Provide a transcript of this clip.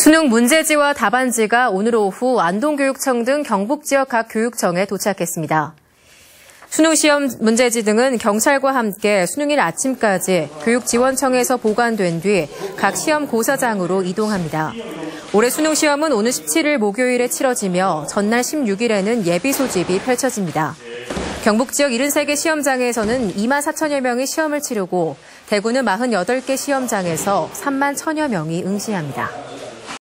수능 문제지와 답안지가 오늘 오후 안동교육청 등 경북 지역 각 교육청에 도착했습니다. 수능 시험 문제지 등은 경찰과 함께 수능일 아침까지 교육지원청에서 보관된 뒤 각 시험 고사장으로 이동합니다. 올해 수능 시험은 오는 17일 목요일에 치러지며 전날 16일에는 예비 소집이 펼쳐집니다. 경북 지역 73개 시험장에서는 2만 4천여 명이 시험을 치르고 대구는 48개 시험장에서 3만 1천여 명이 응시합니다.